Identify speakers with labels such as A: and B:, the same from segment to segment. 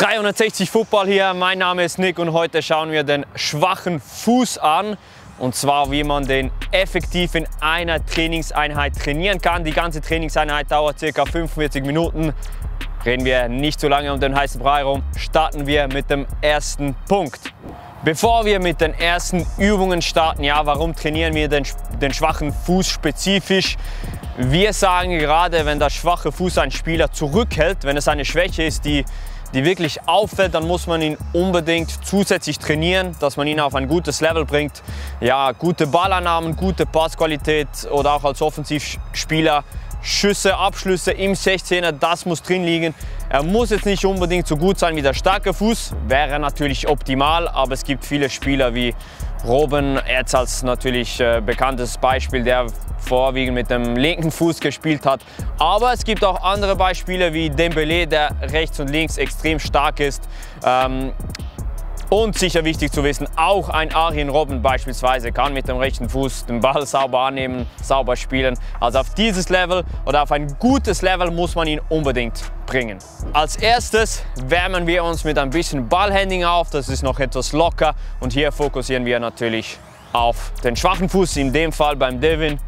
A: 360 Football hier, mein Name ist Nick und heute schauen wir den schwachen Fuß an. Und zwar, wie man den effektiv in einer Trainingseinheit trainieren kann. Die ganze Trainingseinheit dauert ca. 45 Minuten. Reden wir nicht so lange um den heißen Brei rum, starten wir mit dem ersten Punkt. Bevor wir mit den ersten Übungen starten, ja, warum trainieren wir den, den schwachen Fuß spezifisch? Wir sagen gerade, wenn der schwache Fuß einen Spieler zurückhält, wenn es eine Schwäche ist, die die wirklich auffällt, dann muss man ihn unbedingt zusätzlich trainieren, dass man ihn auf ein gutes Level bringt. Ja, gute Ballannahmen, gute Passqualität oder auch als Offensivspieler Schüsse, Abschlüsse im 16er, das muss drin liegen. Er muss jetzt nicht unbedingt so gut sein wie der starke Fuß, wäre natürlich optimal, aber es gibt viele Spieler wie Robben, jetzt als natürlich äh, bekanntes Beispiel, der vorwiegend mit dem linken Fuß gespielt hat. Aber es gibt auch andere Beispiele wie Dembele, der rechts und links extrem stark ist. Ähm, und sicher wichtig zu wissen, auch ein Arjen Robben beispielsweise kann mit dem rechten Fuß den Ball sauber annehmen, sauber spielen. Also auf dieses Level oder auf ein gutes Level muss man ihn unbedingt bringen. Als erstes wärmen wir uns mit ein bisschen Ballhandling auf. Das ist noch etwas locker und hier fokussieren wir natürlich auf den schwachen Fuß, in dem Fall beim Devin.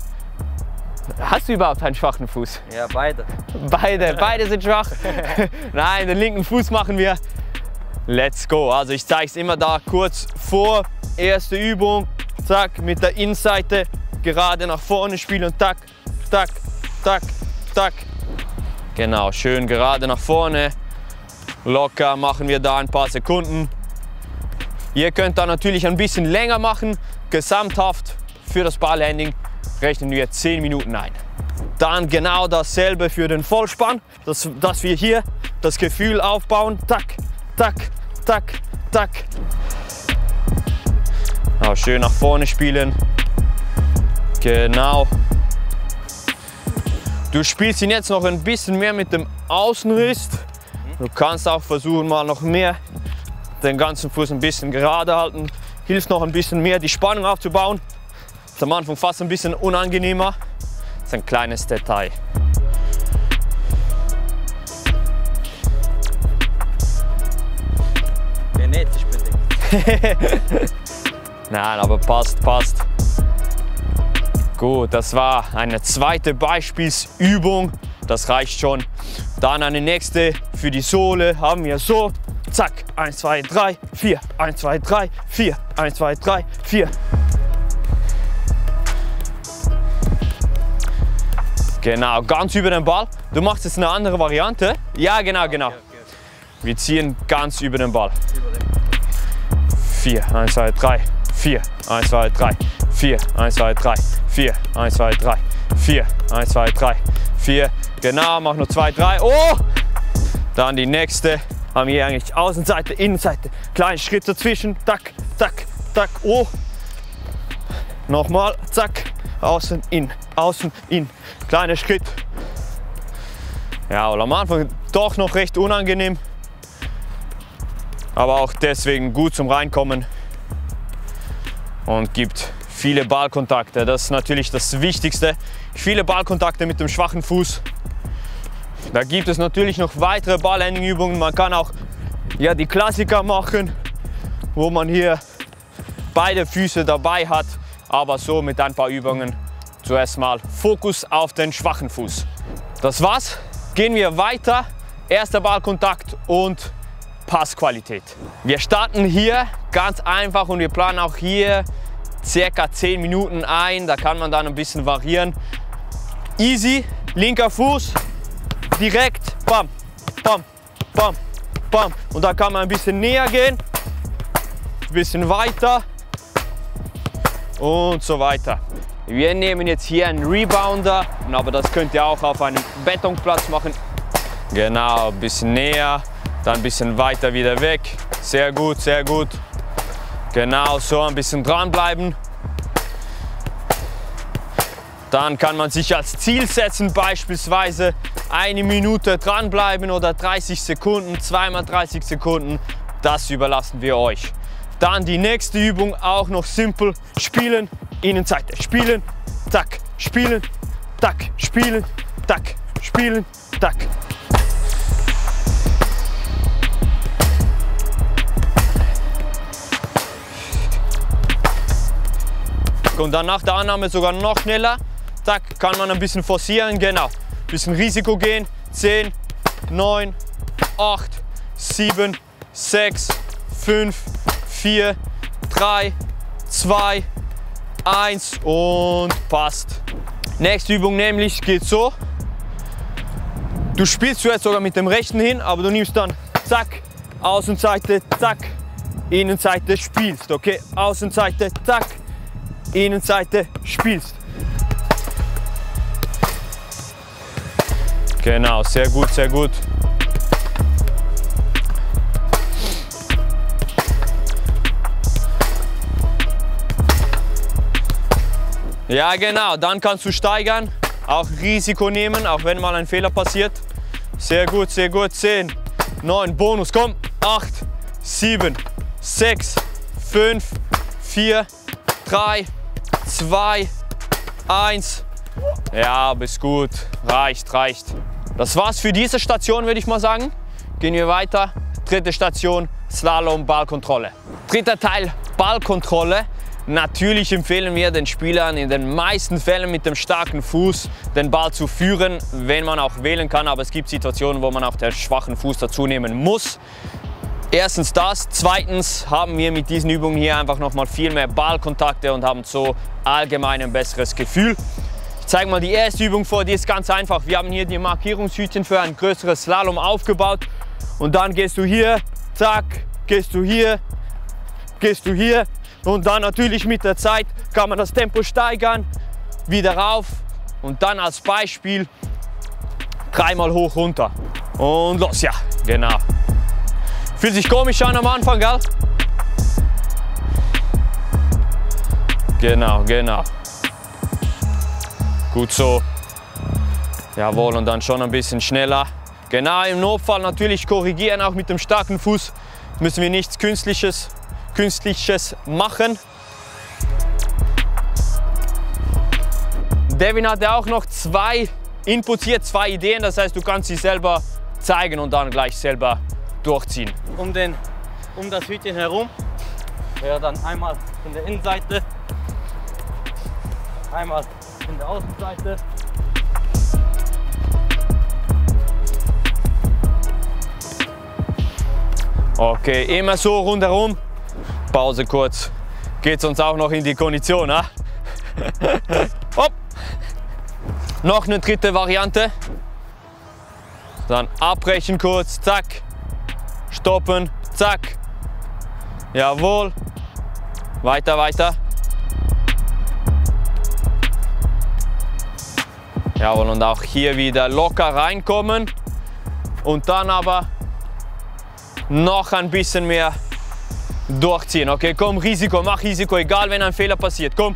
A: Hast du überhaupt einen schwachen Fuß?
B: Ja, beide.
A: Beide, beide sind schwach. Nein, den linken Fuß machen wir Let's go. Also ich zeige es immer da kurz vor. Erste Übung. Zack, mit der Innenseite gerade nach vorne spielen und tack, tack, tack, tack. Genau, schön gerade nach vorne. Locker machen wir da ein paar Sekunden. Ihr könnt da natürlich ein bisschen länger machen. Gesamthaft für das Ballhandling rechnen wir 10 Minuten ein. Dann genau dasselbe für den Vollspann, dass, dass wir hier das Gefühl aufbauen. Tack, tack, tack, tack. Auch schön nach vorne spielen. Genau. Du spielst ihn jetzt noch ein bisschen mehr mit dem Außenriss. Du kannst auch versuchen, mal noch mehr den ganzen Fuß ein bisschen gerade halten. Hilft noch ein bisschen mehr, die Spannung aufzubauen. Ist am Anfang fast ein bisschen unangenehmer. Das ist ein kleines Detail.
B: Genetisch bedingt.
A: Nein, aber passt, passt. Gut, das war eine zweite Beispielsübung. Das reicht schon. Dann eine nächste für die Sohle haben wir so. Zack, 1, 2, 3, 4, 1, 2, 3, 4, 1, 2, 3, 4. Genau, ganz über den Ball. Du machst jetzt eine andere Variante. Ja, genau, genau. Wir ziehen ganz über den Ball. 4, 1, 2, 3, 4, 1, 2, 3, 4, 1, 2, 3, 4, 1, 2, 3, 4, 1, 2, 3, 4. Genau, mach noch 2, 3. Oh! Dann die nächste. Haben wir eigentlich Außenseite, Innenseite. Kleinen Schritt dazwischen. Tack, tack, tack. Oh! Nochmal. Zack. Außen, in, außen, in. Kleiner Schritt. Ja, und am Anfang doch noch recht unangenehm. Aber auch deswegen gut zum Reinkommen. Und gibt viele Ballkontakte. Das ist natürlich das Wichtigste. Viele Ballkontakte mit dem schwachen Fuß. Da gibt es natürlich noch weitere Ballhandling-Übungen. Man kann auch ja, die Klassiker machen, wo man hier beide Füße dabei hat. Aber so mit ein paar Übungen. Zuerst mal Fokus auf den schwachen Fuß. Das war's. Gehen wir weiter. Erster Ballkontakt und Passqualität. Wir starten hier ganz einfach und wir planen auch hier circa 10 Minuten ein. Da kann man dann ein bisschen variieren. Easy, linker Fuß, direkt, bam, bam, bam, bam. Und da kann man ein bisschen näher gehen, ein bisschen weiter und so weiter. Wir nehmen jetzt hier einen Rebounder, aber das könnt ihr auch auf einem Betonplatz machen. Genau, ein bisschen näher, dann ein bisschen weiter wieder weg. Sehr gut, sehr gut. Genau so, ein bisschen dranbleiben. Dann kann man sich als Ziel setzen, beispielsweise eine Minute dranbleiben oder 30 Sekunden, zweimal 30 Sekunden. Das überlassen wir euch. Dann die nächste Übung, auch noch simpel. Spielen, Innenseite, spielen, zack, spielen, tack, spielen, tack, spielen, tack. Und dann nach der Annahme sogar noch schneller. Zack, kann man ein bisschen forcieren, genau. Ein bisschen Risiko gehen. 10, 9, 8, 7, 6, 5, 4, 3, 2, 1 und passt. Nächste Übung nämlich geht so. Du spielst zuerst sogar mit dem rechten hin, aber du nimmst dann zack, Außenseite, zack, Innenseite, spielst. Okay, Außenseite, zack, Innenseite, spielst. Genau, sehr gut, sehr gut. Ja, genau, dann kannst du steigern, auch Risiko nehmen, auch wenn mal ein Fehler passiert. Sehr gut, sehr gut. 10, 9, Bonus, komm. 8, 7, 6, 5, 4, 3, 2, 1. Ja, bist gut. Reicht, reicht. Das war's für diese Station, würde ich mal sagen. Gehen wir weiter. Dritte Station, Slalom, Ballkontrolle. Dritter Teil, Ballkontrolle. Natürlich empfehlen wir den Spielern in den meisten Fällen mit dem starken Fuß den Ball zu führen, wenn man auch wählen kann. Aber es gibt Situationen, wo man auch den schwachen Fuß dazu nehmen muss. Erstens das. Zweitens haben wir mit diesen Übungen hier einfach noch mal viel mehr Ballkontakte und haben so allgemein ein besseres Gefühl. Ich zeige mal die erste Übung vor, die ist ganz einfach. Wir haben hier die Markierungshütchen für ein größeres Slalom aufgebaut. Und dann gehst du hier, zack, gehst du hier, gehst du hier, und dann natürlich mit der Zeit kann man das Tempo steigern, wieder rauf und dann als Beispiel dreimal hoch runter. Und los, ja, genau. Fühlt sich komisch an am Anfang, gell? Genau, genau. Gut so. Jawohl, und dann schon ein bisschen schneller. Genau, im Notfall natürlich korrigieren, auch mit dem starken Fuß müssen wir nichts Künstliches Künstliches machen. Devin hatte auch noch zwei Inputs hier, zwei Ideen. Das heißt, du kannst sie selber zeigen und dann gleich selber durchziehen.
B: Um, den, um das Hütchen herum wäre dann einmal von der Innenseite, einmal von der Außenseite.
A: Okay, immer so rundherum. Pause kurz. Geht uns auch noch in die Kondition. Ha? Hopp. Noch eine dritte Variante. Dann abbrechen kurz, zack. Stoppen, zack. Jawohl. Weiter, weiter. Jawohl, und auch hier wieder locker reinkommen. Und dann aber noch ein bisschen mehr durchziehen. Okay, komm, Risiko, mach Risiko, egal wenn ein Fehler passiert. Komm.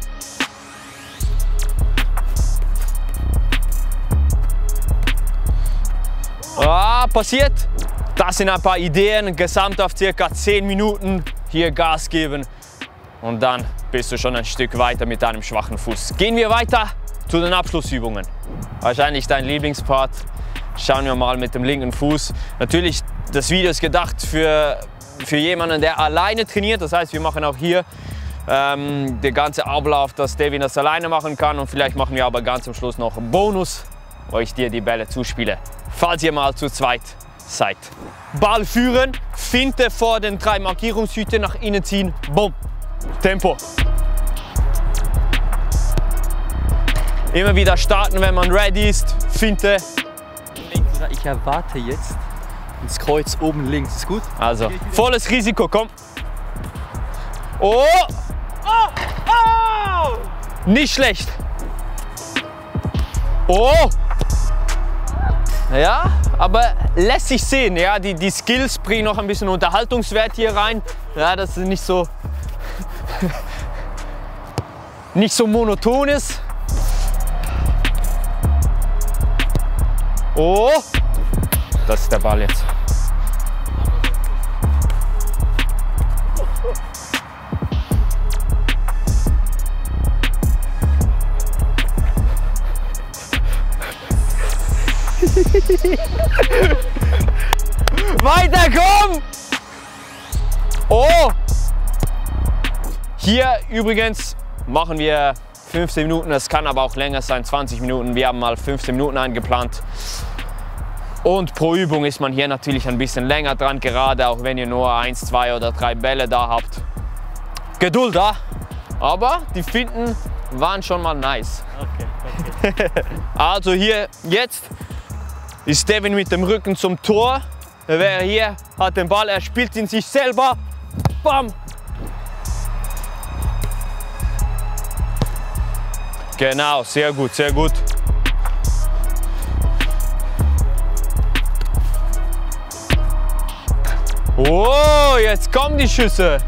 A: Ah, passiert. Das sind ein paar Ideen. Gesamt auf circa 10 Minuten hier Gas geben. Und dann bist du schon ein Stück weiter mit deinem schwachen Fuß. Gehen wir weiter zu den Abschlussübungen. Wahrscheinlich dein Lieblingspart. Schauen wir mal mit dem linken Fuß. Natürlich, das Video ist gedacht für für jemanden, der alleine trainiert. Das heißt, wir machen auch hier ähm, den ganzen Ablauf, dass Devin das alleine machen kann. Und vielleicht machen wir aber ganz am Schluss noch einen Bonus, wo ich dir die Bälle zuspiele, falls ihr mal zu zweit seid. Ball führen, Finte vor den drei Markierungshüten nach innen ziehen, bumm, Tempo. Immer wieder starten, wenn man ready ist, Finte.
B: Ich erwarte jetzt ins Kreuz oben links. Ist gut?
A: Also, volles Risiko, komm. Oh! Oh! Oh! Nicht schlecht. Oh! Ja, aber lässt sich sehen. Ja, die, die Skills bringen noch ein bisschen Unterhaltungswert hier rein. Ja, dass es nicht so, nicht so monoton ist. Oh! Das ist der Ball jetzt. Weiter, komm! Oh! Hier übrigens machen wir 15 Minuten, es kann aber auch länger sein, 20 Minuten. Wir haben mal 15 Minuten eingeplant. Und pro Übung ist man hier natürlich ein bisschen länger dran, gerade auch wenn ihr nur eins, zwei oder drei Bälle da habt. Geduld da, aber die Finden waren schon mal nice.
B: Okay, okay.
A: Also hier jetzt ist Devin mit dem Rücken zum Tor. Er wäre hier, hat den Ball, er spielt ihn sich selber. Bam! Genau, sehr gut, sehr gut. Oh, jetzt kommen die Schüsse.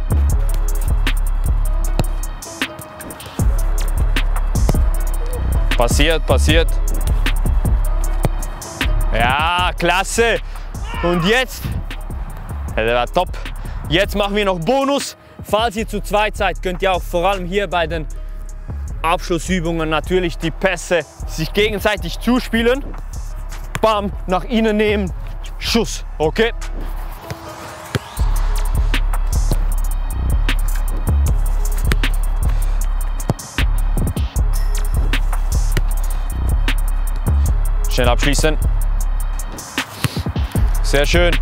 A: Passiert, passiert. Ja, klasse. Und jetzt, ja, der war top. Jetzt machen wir noch Bonus. Falls ihr zu zweit seid, könnt ihr auch vor allem hier bei den Abschlussübungen natürlich die Pässe sich gegenseitig zuspielen. Bam, nach innen nehmen, Schuss, okay? Schnell abschließen. Sehr schön.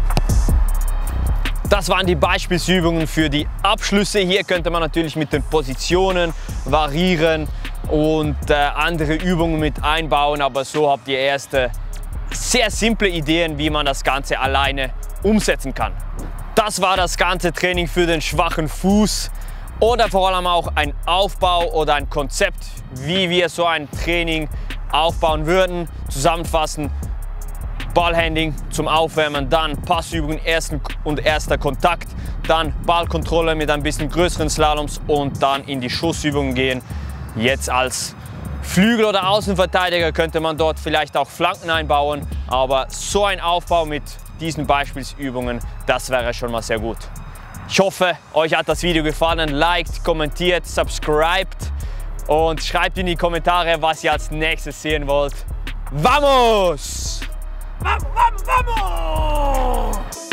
A: Das waren die Beispielsübungen für die Abschlüsse. Hier könnte man natürlich mit den Positionen variieren und äh, andere Übungen mit einbauen, aber so habt ihr erste sehr simple Ideen, wie man das Ganze alleine umsetzen kann. Das war das ganze Training für den schwachen Fuß oder vor allem auch ein Aufbau oder ein Konzept, wie wir so ein Training aufbauen würden. Zusammenfassen, Ballhandling zum Aufwärmen, dann Passübungen ersten und erster Kontakt, dann Ballkontrolle mit ein bisschen größeren Slaloms und dann in die Schussübungen gehen. Jetzt als Flügel- oder Außenverteidiger könnte man dort vielleicht auch Flanken einbauen, aber so ein Aufbau mit diesen Beispielsübungen, das wäre schon mal sehr gut. Ich hoffe, euch hat das Video gefallen. Liked, kommentiert, subscribed und schreibt in die Kommentare, was ihr als nächstes sehen wollt.
B: Vamos! Vamos!